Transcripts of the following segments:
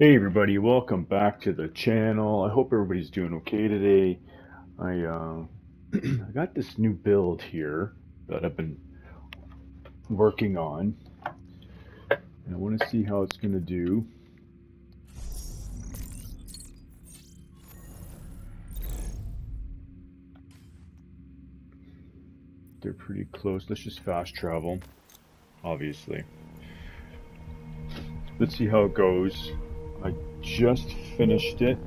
Hey everybody, welcome back to the channel. I hope everybody's doing okay today. I uh, I got this new build here that I've been working on. And I want to see how it's going to do. They're pretty close. Let's just fast travel, obviously. Let's see how it goes. Just finished it.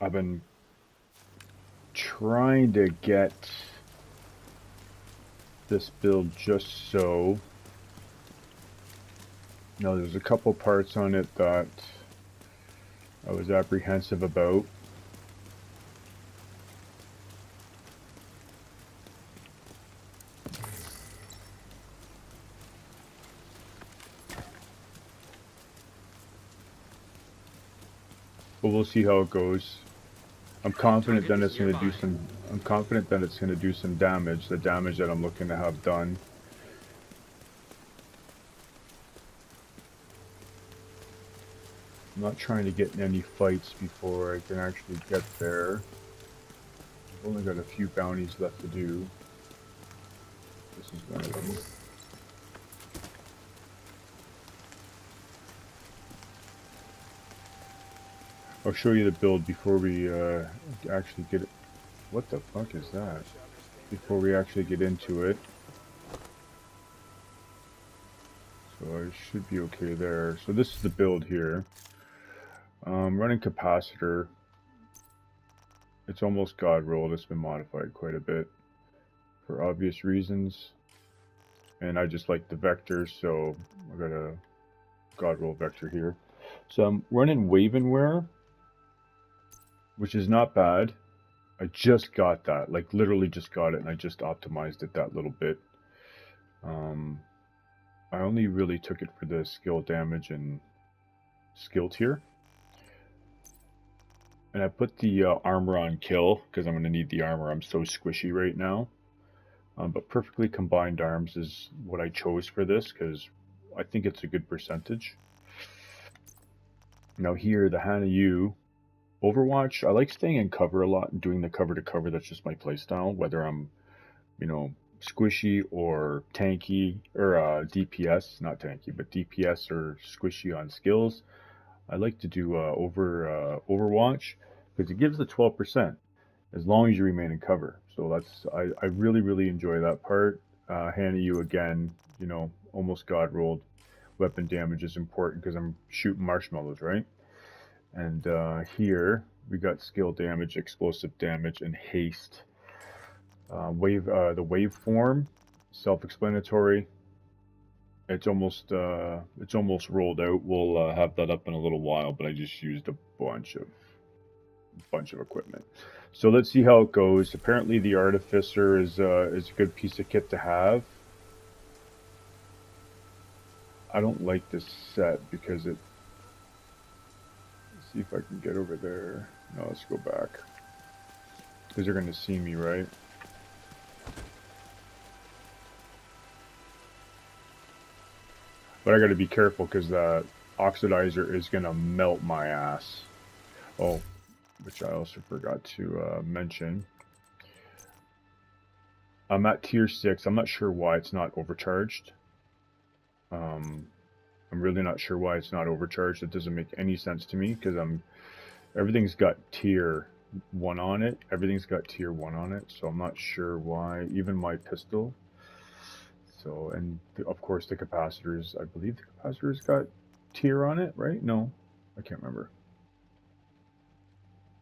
I've been trying to get this build just so. Now there's a couple parts on it that I was apprehensive about. But we'll see how it goes. I'm confident that it's going to do some. I'm confident that it's going to do some damage. The damage that I'm looking to have done. I'm not trying to get in any fights before I can actually get there. I've only got a few bounties left to do. This is one of them. I'll show you the build before we uh, actually get it. What the fuck is that? Before we actually get into it. So I should be okay there. So this is the build here. Um, running capacitor. It's almost God rolled. It's been modified quite a bit for obvious reasons. And I just like the vectors, so I got a God roll vector here. So I'm running Wyvern Wear which is not bad. I just got that, like literally just got it, and I just optimized it that little bit. Um, I only really took it for the skill damage and skill tier. And I put the uh, armor on kill, because I'm going to need the armor. I'm so squishy right now. Um, but perfectly combined arms is what I chose for this, because I think it's a good percentage. Now here, the Hana Overwatch, I like staying in cover a lot and doing the cover to cover. That's just my playstyle. Whether I'm, you know, squishy or tanky or uh, DPS, not tanky, but DPS or squishy on skills. I like to do uh, over uh, Overwatch because it gives the 12% as long as you remain in cover. So that's I, I really really enjoy that part. Uh, handing you again, you know, almost god rolled. Weapon damage is important because I'm shooting marshmallows, right? And uh, here we got skill damage, explosive damage, and haste. Uh, wave, uh, the waveform, self-explanatory. It's almost, uh, it's almost rolled out. We'll uh, have that up in a little while, but I just used a bunch of, bunch of equipment. So let's see how it goes. Apparently, the artificer is uh, is a good piece of kit to have. I don't like this set because it see if I can get over there. No, let's go back. Because they're going to see me, right? But I got to be careful because the oxidizer is going to melt my ass. Oh, which I also forgot to uh, mention. I'm at tier 6. I'm not sure why it's not overcharged. Um, I'm really not sure why it's not overcharged. It doesn't make any sense to me because I'm everything's got tier one on it. Everything's got tier one on it, so I'm not sure why. Even my pistol. So and the, of course the capacitors. I believe the capacitors got tier on it, right? No, I can't remember.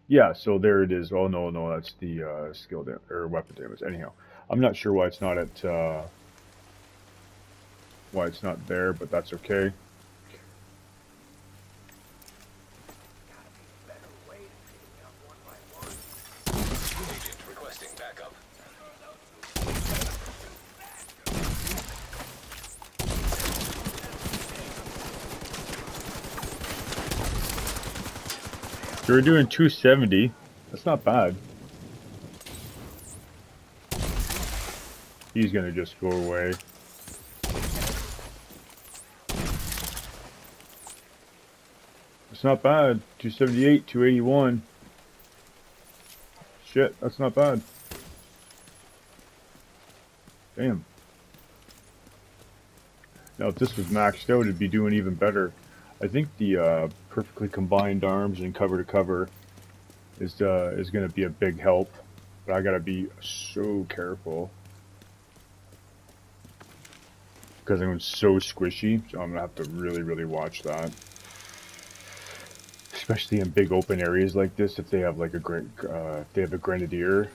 Yeah, so there it is. Oh no, no, that's the uh, skill or weapon damage. Anyhow, I'm not sure why it's not at. Uh, why it's not there, but that's okay. So we're doing 270. That's not bad. He's gonna just go away. That's not bad. 278, 281. Shit, that's not bad. Damn. Now, if this was maxed out, it'd be doing even better. I think the uh, perfectly combined arms and cover to cover is uh, is going to be a big help. But I got to be so careful because I'm so squishy. So I'm gonna have to really, really watch that, especially in big open areas like this. If they have like a great, uh, if they have a grenadier,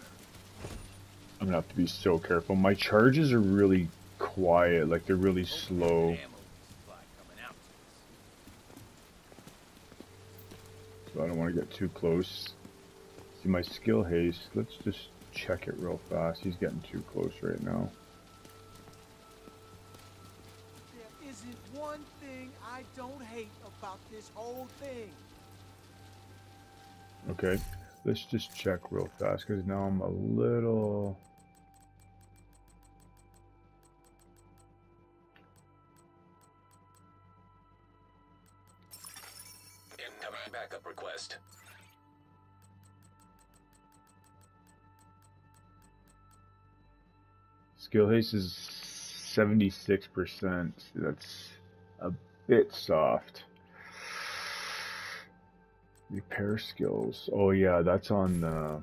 I'm gonna have to be so careful. My charges are really quiet, like they're really slow. So I don't want to get too close. See my skill haste. Let's just check it real fast. He's getting too close right now. There isn't one thing I don't hate about this whole thing. Okay, let's just check real fast because now I'm a little. Incoming backup request. Skill haste is 76%. That's a bit soft. Repair skills. Oh yeah, that's on the...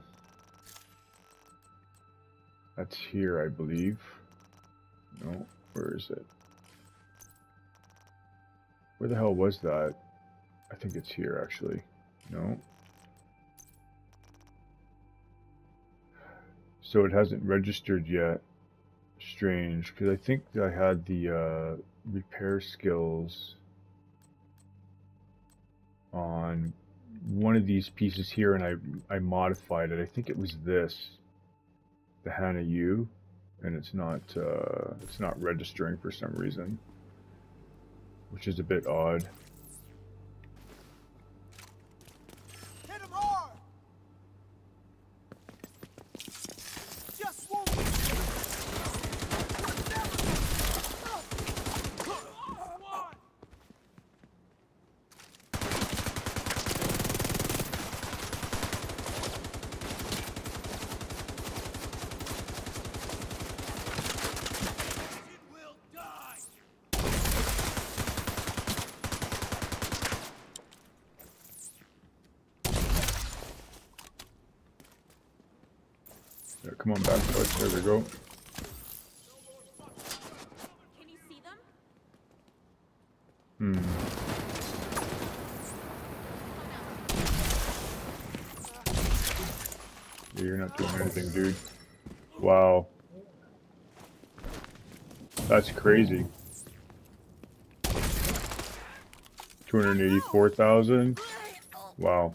That's here, I believe. No, where is it? Where the hell was that? I think it's here, actually. No. So it hasn't registered yet strange because I think I had the uh, repair skills on one of these pieces here and I, I modified it. I think it was this, the Hana U, and it's not uh, it's not registering for some reason, which is a bit odd. Come on back, bud. There we go. Hmm. You're not doing anything, dude. Wow. That's crazy. 284,000? Wow.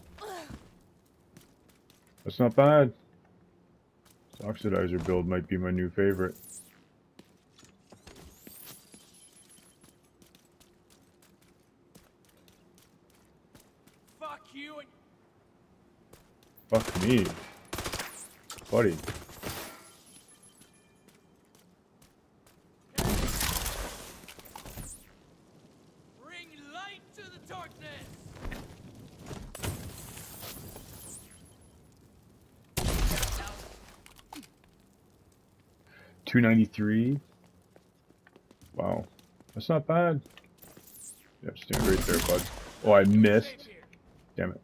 That's not bad. Oxidizer build might be my new favorite. Fuck you and Fuck me. Buddy. 293. Wow. That's not bad. Yep, stand right there, bud. Oh, I missed. Damn it.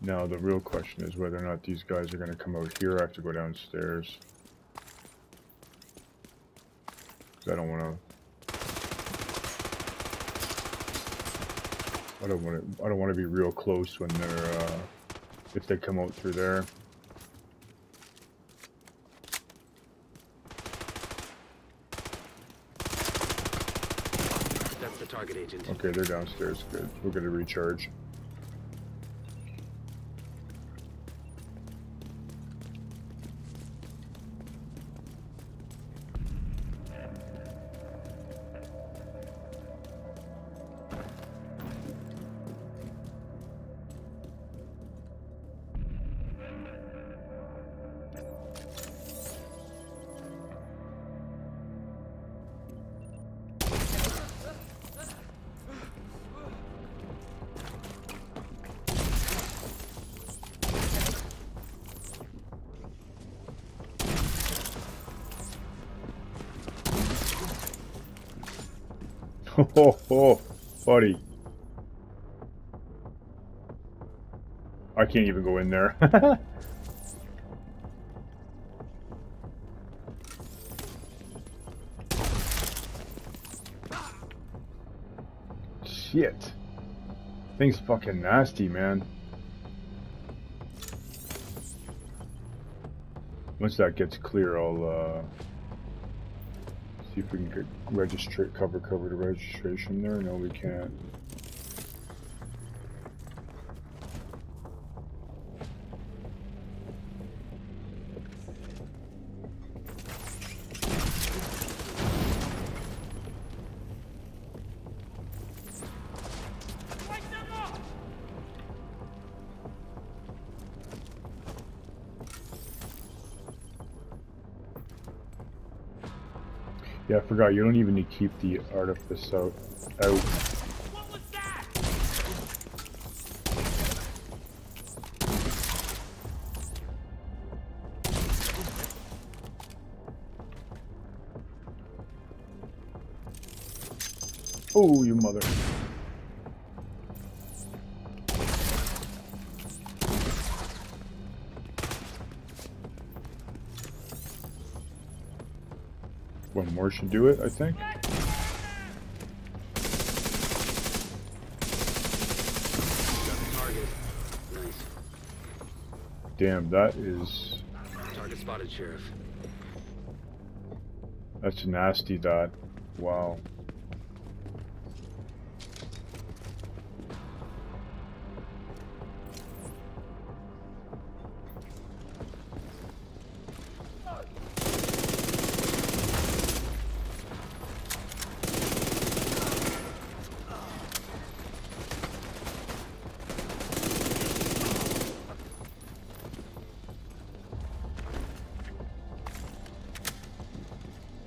Now the real question is whether or not these guys are going to come out here. I have to go downstairs. I don't want to. I don't want to. I don't want to be real close when they're. Uh, if they come out through there. That's the target agent. Okay, they're downstairs. Good. We're gonna recharge. Oh, oh, buddy. I can't even go in there. Shit. Thing's fucking nasty, man. Once that gets clear, I'll uh, see if we can get register cover cover to registration there. No, we can't. Yeah, I forgot. You don't even need to keep the artifice out. out. Oh, you mother. One should do it, I think. Got the target. Nice. Damn, that is... Target spotted, Sheriff. That's a nasty, that. Wow.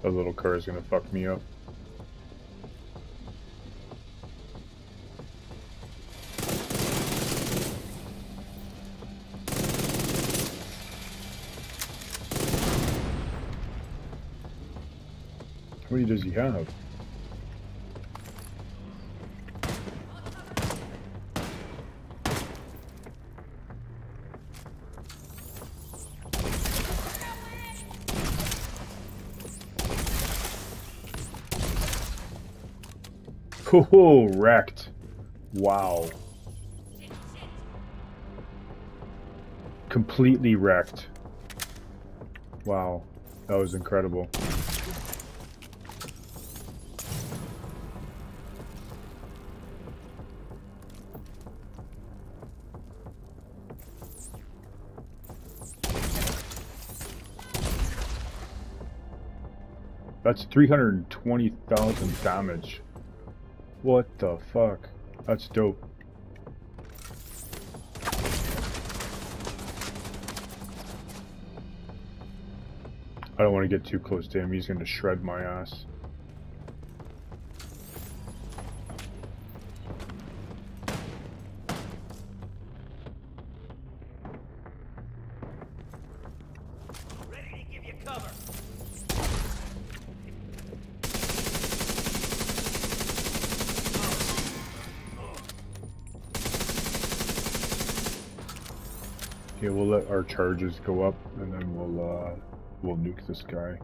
That little car is gonna fuck me up. Many does he have? Oh, wrecked. Wow. Completely wrecked. Wow. That was incredible. That's 320,000 damage. What the fuck? That's dope. I don't want to get too close to him. He's going to shred my ass. Let our charges go up, and then we'll uh, we'll nuke this guy.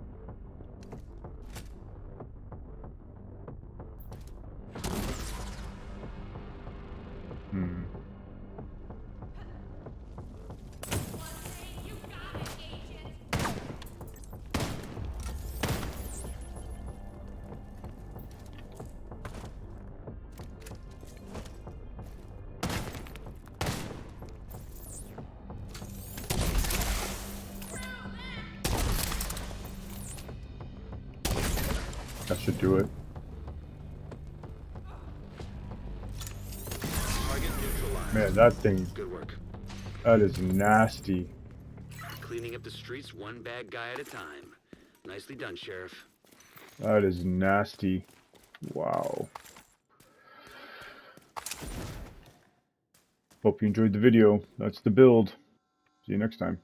That should do it. Man, that thing, Good work. that is nasty. Cleaning up the streets one bad guy at a time. Nicely done, Sheriff. That is nasty. Wow. Hope you enjoyed the video. That's the build. See you next time.